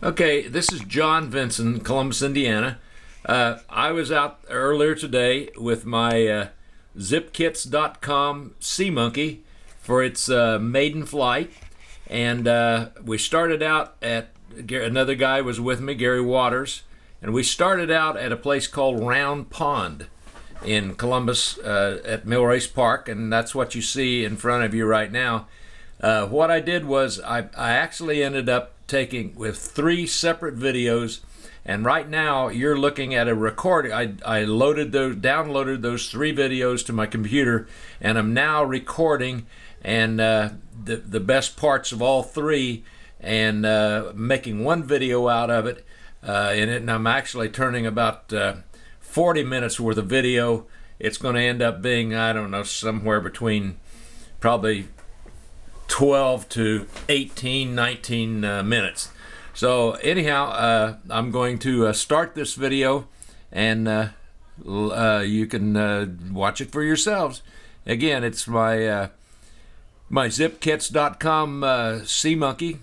Okay, this is John Vinson, Columbus, Indiana. Uh, I was out earlier today with my uh, zippkits.com Sea Monkey for its uh, maiden flight, and uh, we started out at another guy was with me, Gary Waters, and we started out at a place called Round Pond in Columbus uh, at Millrace Park, and that's what you see in front of you right now. Uh, what I did was I, I actually ended up taking with three separate videos and right now you're looking at a recording I, I loaded those downloaded those three videos to my computer and I'm now recording and uh, the, the best parts of all three and uh, making one video out of it uh, it and I'm actually turning about uh, 40 minutes worth of video. It's going to end up being I don't know somewhere between probably 12 to 18, 19 uh, minutes. So anyhow, uh, I'm going to uh, start this video and uh, uh, you can uh, watch it for yourselves. Again, it's my my zippkits.com uh, sea monkey.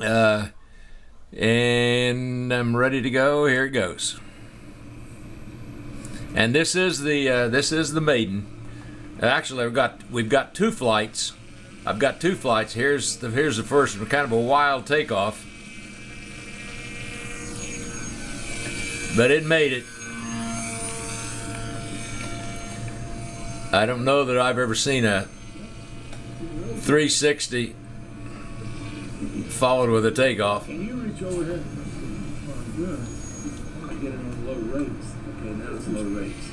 and I'm ready to go. Here it goes. And this is the this is the maiden. Actually, we've got we've got two flights I've got two flights. Here's the here's the first one, kind of a wild takeoff. But it made it. I don't know that I've ever seen a 360 followed with a takeoff. Can you reach overhead? Oh, good. I get it on low rates. Okay, now it's low rates.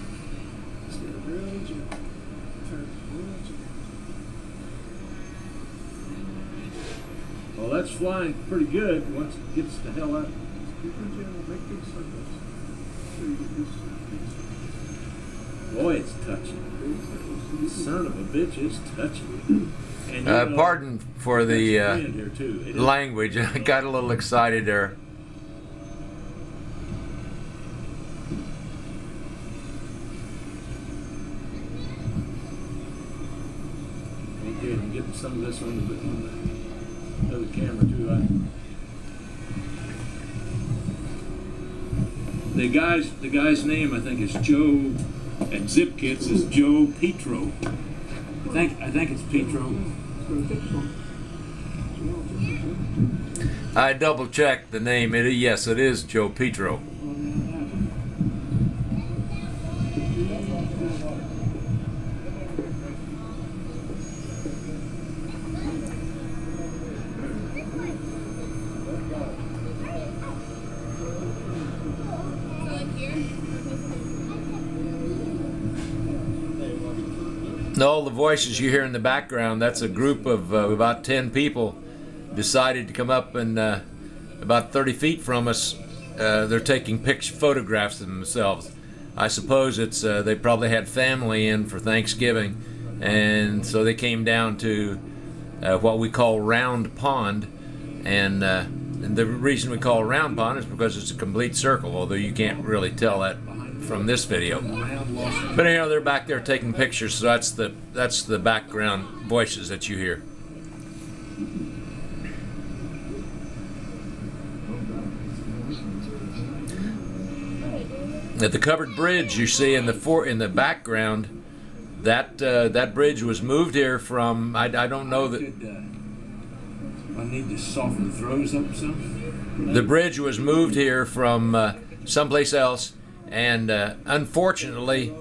Well, that's flying pretty good once it gets the hell out. Boy, it's touching. Son of a bitch, it's touching. And uh, know, pardon for the uh, language. I got a little excited there. Okay, I'm getting some of this on the, on the the camera too. I, the guy's the guy's name I think is Joe at Zippkits is Joe Petro. I think I think it's Petro. I double checked the name. It yes, it is Joe Petro. All the voices you hear in the background, that's a group of uh, about 10 people decided to come up and uh, about 30 feet from us, uh, they're taking picture photographs of themselves. I suppose it's uh, they probably had family in for Thanksgiving, and so they came down to uh, what we call Round Pond, and, uh, and the reason we call Round Pond is because it's a complete circle, although you can't really tell that from this video. But anyhow, they're back there taking pictures, so that's the that's the background voices that you hear. At the covered bridge you see in the for in the background, that uh, that bridge was moved here from I, I don't know that. I need to soften the throws up some. The bridge was moved here from uh, someplace else and uh, unfortunately,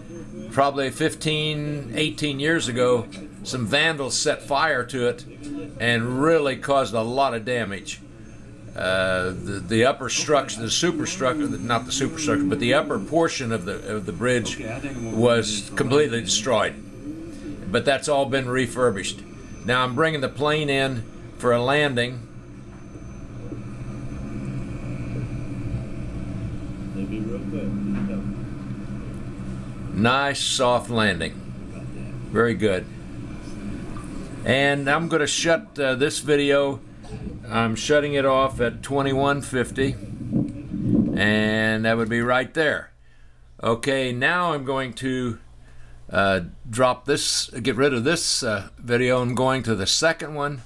probably 15, 18 years ago, some vandals set fire to it and really caused a lot of damage. Uh, the, the upper structure, the superstructure, not the superstructure, but the upper portion of the of the bridge was completely destroyed. But that's all been refurbished. Now I'm bringing the plane in for a landing Nice soft landing. Very good. And I'm going to shut uh, this video. I'm shutting it off at 2150. And that would be right there. Okay, now I'm going to uh, drop this, get rid of this uh, video. I'm going to the second one.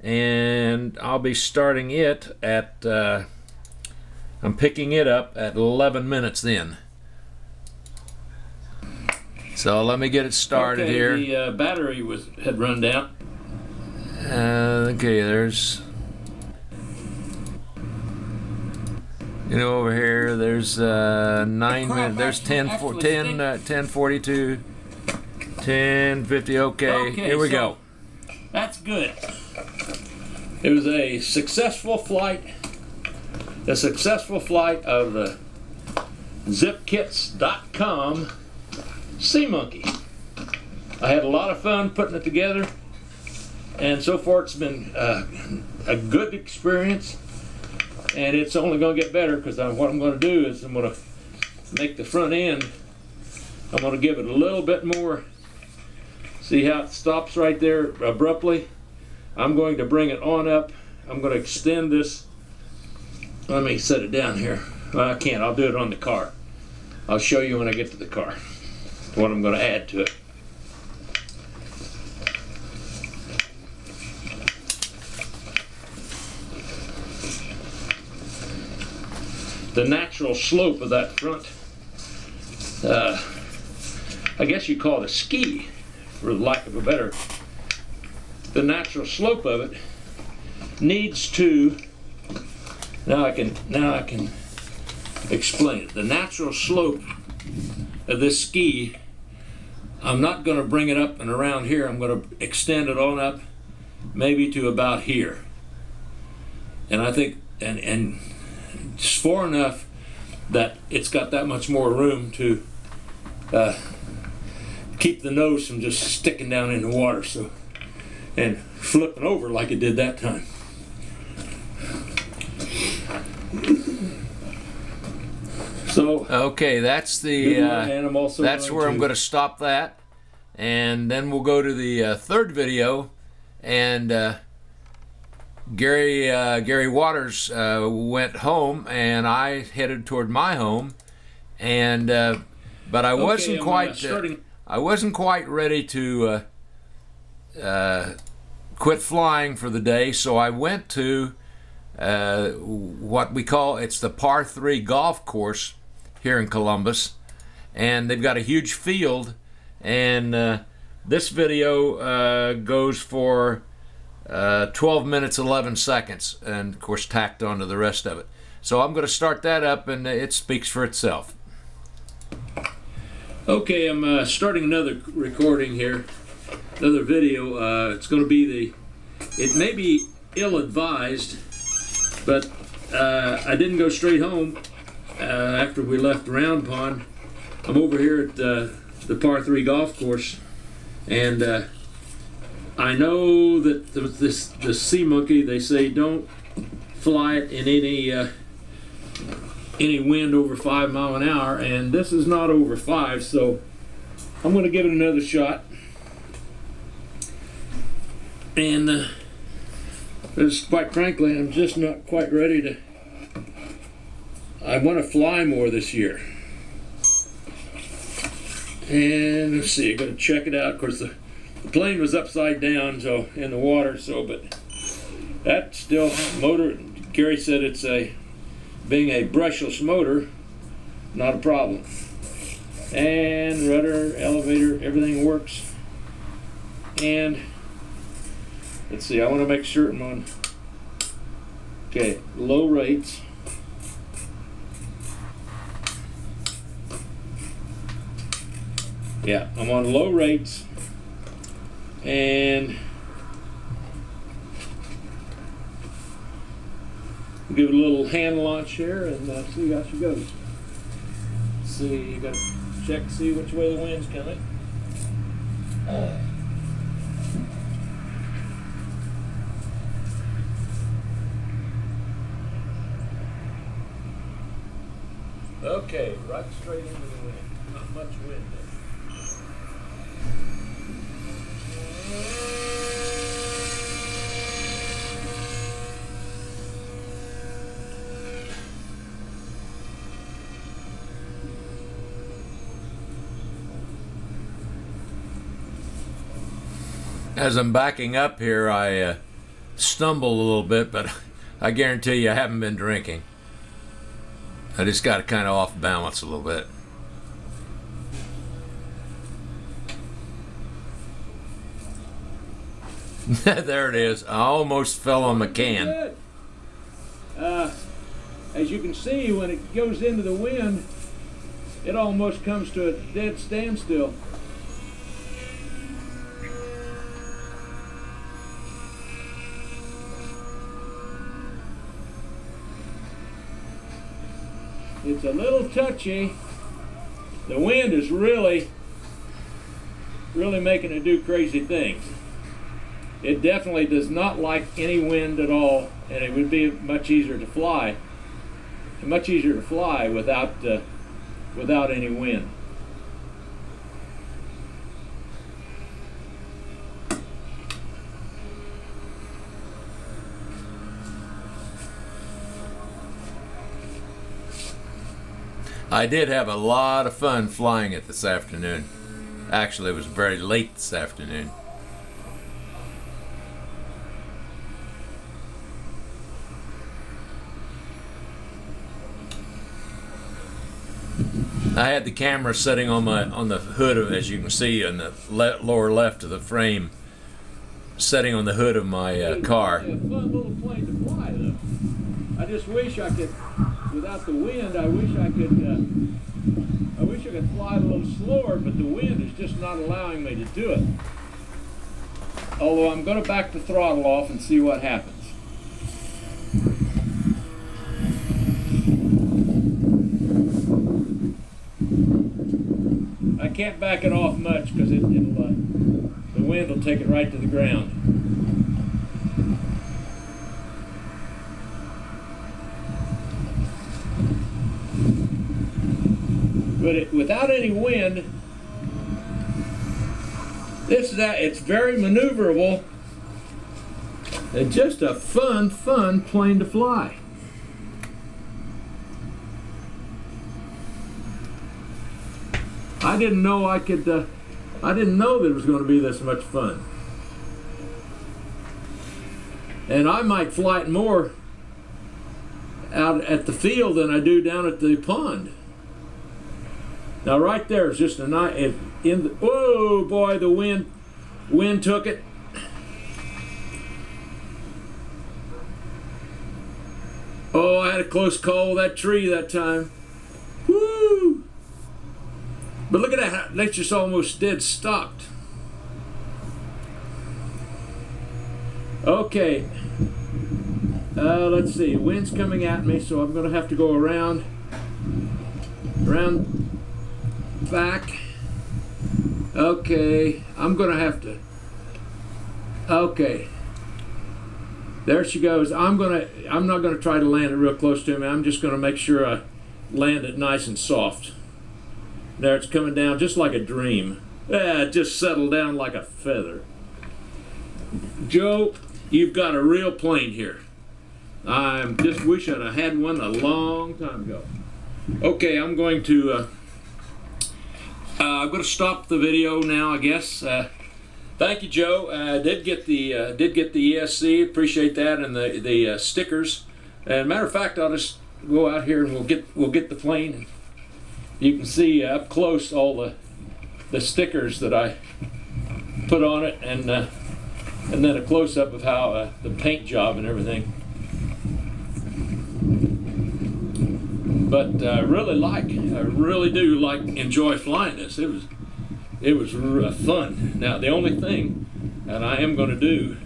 and I'll be starting it at. Uh, I'm picking it up at 11 minutes then. So let me get it started okay, here. The uh, battery was had run down. Uh, okay, there's. You know, over here, there's uh, nine crap minutes. There's actually- 10, actually four, 10, uh, 10 42, 10 50. Okay, Okay, here we so- go. That's good. It was a successful flight. A successful flight of the zippkits.com Sea Monkey. I had a lot of fun putting it together, and so far it's been uh, a good experience. And it's only going to get better because what I'm going to do is I'm going to make the front end. I'm going to give it a little bit more See how it stops right there abruptly? I'm going to bring it on up. I'm going to extend this. Let me set it down here. Well, I can't. I'll do it on the car. I'll show you when I get to the car what I'm going to add to it. The natural slope of that front, uh, I guess you call it a ski for lack of a better, the natural slope of it needs to. Now I can now I can explain it. The natural slope of this ski. I'm not going to bring it up and around here. I'm going to extend it on up, maybe to about here. And I think and and just far enough that it's got that much more room to. Uh, keep the nose from just sticking down in the water so and flipping over like it did that time. So Okay, that's the. Uh, and I'm that's where I'm going to stop that. And then we'll go to the uh, third video. And uh, Gary uh, Gary Waters uh, went home, and I headed toward my home. And uh, but I wasn't I'm, quite. starting. I wasn't quite ready to uh, uh, quit flying for the day, so I went to uh, what we call it's the par three golf course here in Columbus, and they've got a huge field, and uh, this video uh, goes for uh, 12 minutes 11 seconds, and of course tacked onto the rest of it. So I'm going to start that up, and it speaks for itself. Okay, I'm uh, starting another recording here, another video. Uh, it's going to be the. It may be ill-advised, but uh, I didn't go straight home uh, after we left Round Pond. I'm over here at uh, the Par Three golf course, and uh, I know that the, this the sea monkey. They say don't fly it in any. Uh, any wind over five mile an hour, and this is not over five, so I'm going to give it another shot. And uh, quite frankly, I'm just not quite ready to. I want to fly more this year. And let's see, I got to check it out. Of course, the, the plane was upside down, so in the water. So, but that still motor. Gary said it's a being a brushless motor, not a problem. And rudder, elevator, everything works. And let's see, I want to make I'm on. Okay, low rates. Yeah, I'm on low rates. And give it a little hand launch here and uh, see how she goes. See, you got to check, see which way the wind's coming. Okay, right straight into the wind. Not much wind there. As I'm backing up here, I uh, stumble a little bit, but I guarantee you I haven't been drinking. I just got kind of off balance a little bit. there it is. I almost fell on the can. Uh, as you can see, when it goes into the wind, it almost comes to a dead standstill. It's a little touchy. The wind is really, really making it do crazy things. It definitely does not like any wind at all, and it would be much easier to fly. Much easier to fly without uh, without any wind. I did have a lot of fun flying it this afternoon. Actually, it was very late this afternoon. I had the camera setting on my on the hood of, as you can see, in the le- lower left of the frame, setting on the hood of my uh, car. I just wish I could, without the wind, I wish I could. Uh, I wish I could fly a little slower, but the wind is just not allowing me to do it. Although I'm going to back the throttle off and see what happens. I can't back it off much because it, it'll uh, the wind will take it right to the ground. But it, without any wind, this that it's very maneuverable. And just a fun, fun plane to fly. I didn't know I could. Uh, I didn't know that it was going to be this much fun. And I might fly it more out at the field than I do down at the pond. Now, right there is just a nice. In the, oh boy, the wind, wind took it. Oh, I had a close call with that tree that time. Woo! But look at that, that's just almost dead stopped. Okay. Uh, let's see, wind's coming at me, so I'm going to have to go around, around back. Okay, I'm going to have to, okay. There she goes. I'm going to, I'm not going to try to land it real close to me. I'm just going to make sure I land it nice and soft. There it's coming down just like a dream. Yeah, just settled down like a feather. Joe, you've got a real plane here. I just wish I'd have had one a long time ago. Okay, I'm going to. Uh, I'm going to stop the video now. I guess. Uh, thank you, Joe. I did get the uh, did get the ESC. Appreciate that and the the uh, stickers. And matter of fact, I'll just go out here and we'll get we'll get the plane. You can see up close all the the stickers that I put on it, and uh, and then a close up of how uh, the paint job and everything. But I really like, I really do like, enjoy flying this. It was, it was fun. Now the only thing that I am going to do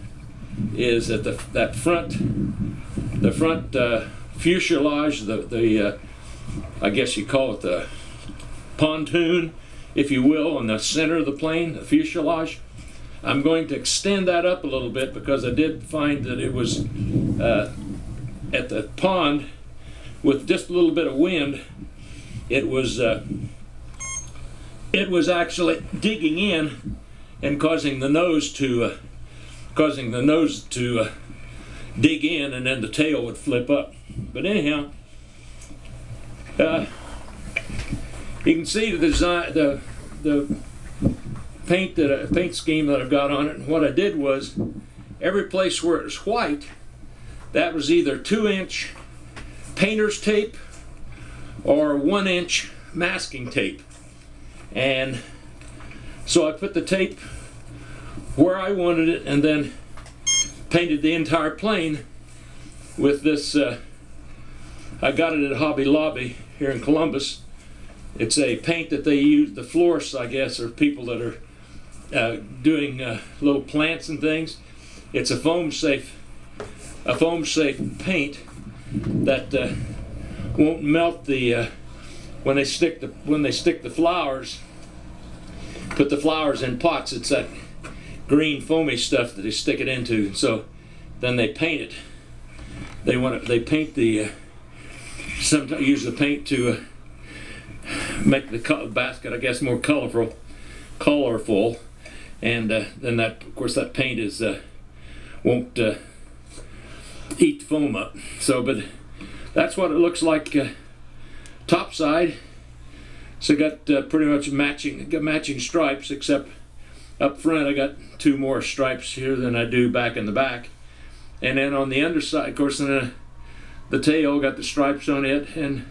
is that the that front, the front uh, fuselage, the the, uh, I guess you call it the pontoon, if you will, on the center of the plane, the fuselage. I'm going to extend that up a little bit because I did find that it was uh, at the pond with just a little bit of wind. It was uh, it was actually digging in and causing the nose to uh, causing the nose to uh, dig in, and then the tail would flip up. But anyhow. Uh, you can see the design, the the paint that I, paint scheme that I've got on it. And what I did was, every place where it was white, that was either two inch painter's tape or one inch masking tape. And so I put the tape where I wanted it and then painted the entire plane with this. Uh, I got it at Hobby Lobby here in Columbus. It's a paint that they use, the florists, I guess, are people that are uh, doing uh, little plants and things. It's a foam safe, a foam safe paint that uh, won't melt the uh, when they stick the when they stick the flowers. Put the flowers in pots. It's that green foamy stuff that they stick it into. So then they paint it. They want to, they paint the uh, sometimes use the paint to uh, make the basket I guess more colorful, colorful, and uh, then that of course that paint is uh, won't eat the foam up. So, but that's what it looks like uh, top side. So got uh, pretty much matching matching stripes except up front I got two more stripes here than I do back in the back. And then on the underside, of course, the, the tail got the stripes on it. And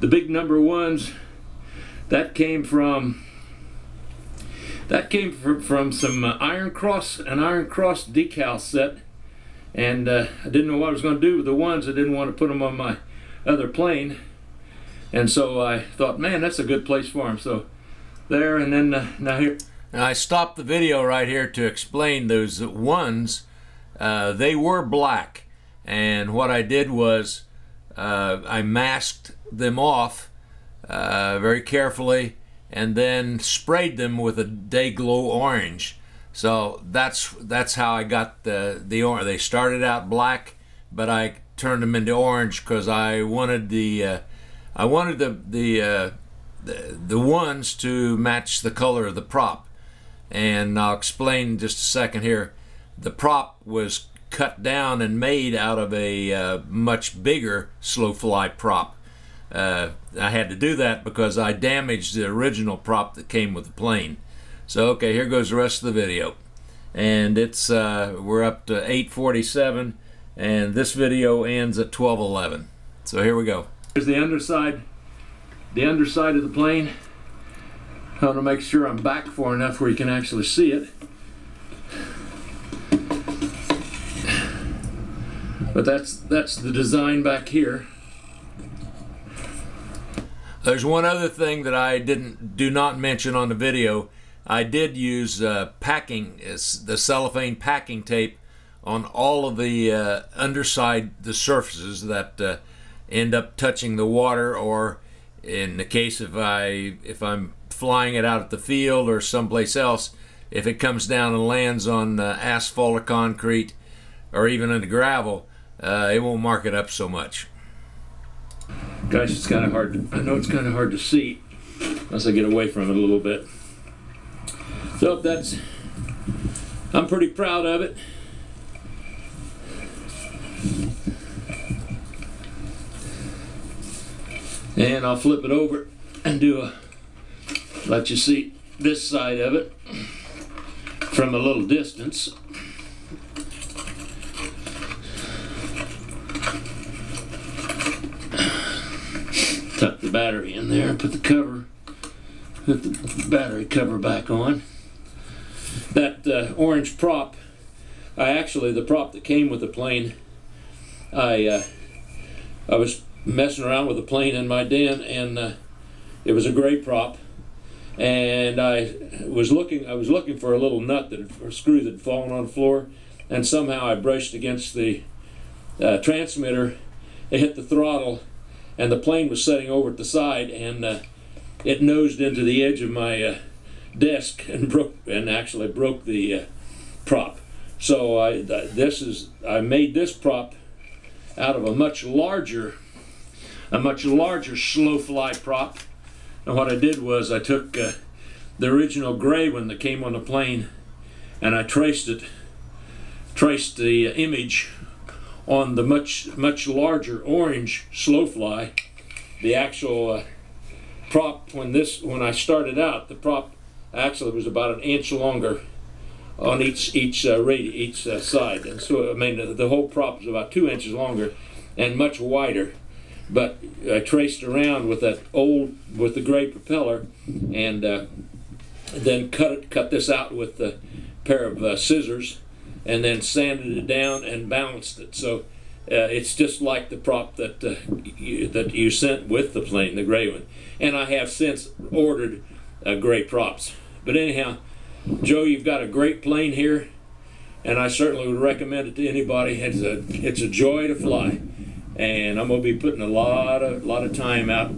the big number ones, that came from that came from, from some uh, Iron Cross, an Iron Cross decal set. And uh, I didn't know what I was going to do with the ones. I didn't want to put them on my other plane. And so I thought, man, that's a good place for them. So there, and then uh, now here. Now I stopped the video right here to explain those ones. Uh, they were black, and what I did was uh, I masked them off uh, very carefully and then sprayed them with a day glow orange. So that's that's how I got the the orange. They started out black, but I turned them into orange because I wanted the uh, I wanted the the, uh, the the ones to match the color of the prop. And I'll explain just a second here. The prop was cut down and made out of a uh, much bigger slow fly prop. Uh, I had to do that because I damaged the original prop that came with the plane. So okay, here goes the rest of the video, and it's uh, we're up to 8:47, and this video ends at 12:11. So here we go. Here's the underside, the underside of the plane. I want to make sure I'm back far enough where you can actually see it. But that's that's the design back here. There's one other thing that I didn't do not mention on the video. I did use uh, packing, the cellophane packing tape on all of the uh, underside, the surfaces that uh, end up touching the water, or in the case if I if I'm flying it out at the field or someplace else, if it comes down and lands on asphalt or concrete, or even in the gravel, uh, it won't mark it up so much. Guys, it's kind of hard. To, I know it's kind of hard to see unless I get away from it a little bit. So that's. I'm pretty proud of it. And I'll flip it over and do a. Let you see this side of it from a little distance. tuck the battery in there and put the cover, put the battery cover back on. That uh, orange prop, I actually, the prop that came with the plane, I, uh, I was messing around with the plane in my den and uh, it was a gray prop and I was looking I was looking for a little nut that or screw that had fallen on the floor and somehow I brushed against the uh, transmitter. It hit the throttle and the plane was setting over at the side, and uh, it nosed into the edge of my uh, desk and broke, and actually broke the uh, prop. So I this is I made this prop out of a much larger, a much larger slow fly prop. And what I did was I took uh, the original gray one that came on the plane, and I traced it, traced the image on the much much larger orange slow fly, the actual uh, prop when this when I started out, the prop actually it was about an inch longer on each each uh, each uh, side, and so I mean the, the whole prop is about two inches longer and much wider. But I traced around with that old with the gray propeller, and uh, then cut it, cut this out with a pair of uh, scissors, and then sanded it down and balanced it. So uh, it's just like the prop that uh, you, that you sent with the plane, the gray one. And I have since ordered gray props. But anyhow, Joe, you've got a great plane here, and I certainly would recommend it to anybody. It's a it's a joy to fly, and I'm gonna be putting a lot of lot of time out.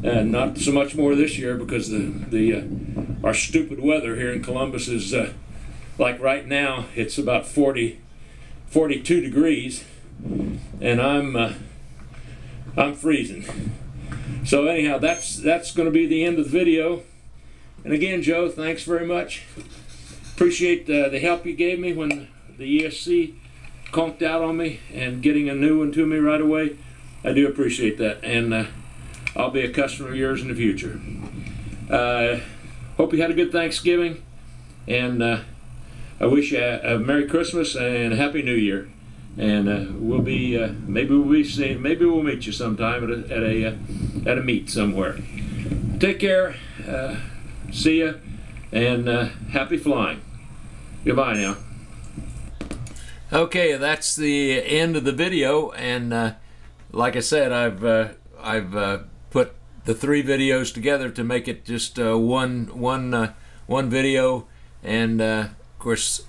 And not so much more this year because the the uh, our stupid weather here in Columbus is uh, like right now it's about 40 42 degrees and I'm uh, I'm freezing. So anyhow, that's that's going to be the end of the video. And again, Joe, thanks very much. Appreciate uh, the help you gave me when the ESC conked out on me and getting a new one to me right away. I do appreciate that, and uh, I'll be a customer of yours in the future. Uh, hope you had a good Thanksgiving, and uh, I wish you a, a Merry Christmas and a Happy New Year and uh, we'll be uh, maybe we'll be seeing maybe we'll meet you sometime at a at a, uh, at a meet somewhere. Take care. See ya, and uh, happy flying. Goodbye now. Okay, that's the end of the video, and uh, like I said, I've uh, I've uh, put the three videos together to make it just uh, one one uh, one video, and of course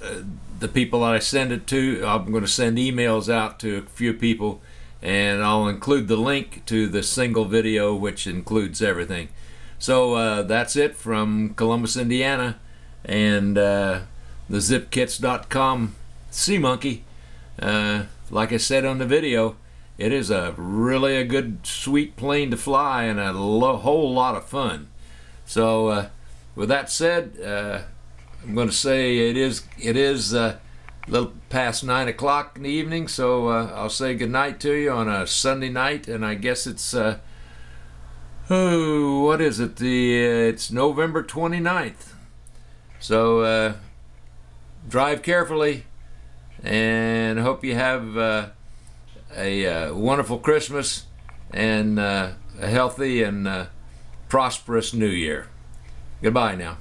the people that I send it to, I'm going to send emails out to a few people, and I'll include the link to the single video, which includes everything. So uh, that's it from Columbus, Indiana, and uh, the zippkits.com Sea Monkey. Uh, like I said on the video, it is a really a good, sweet plane to fly and a whole lot of fun. So, uh, with that said, uh, I'm going to say it is it is uh, a little past nine o'clock in the evening. So uh, I'll say good night to you on a Sunday night, and I guess it's uh, oh, what is it? The uh, it's November 29th. So uh, drive carefully, and hope you have uh, a uh, wonderful Christmas and uh, a healthy and uh, prosperous New Year. Goodbye now.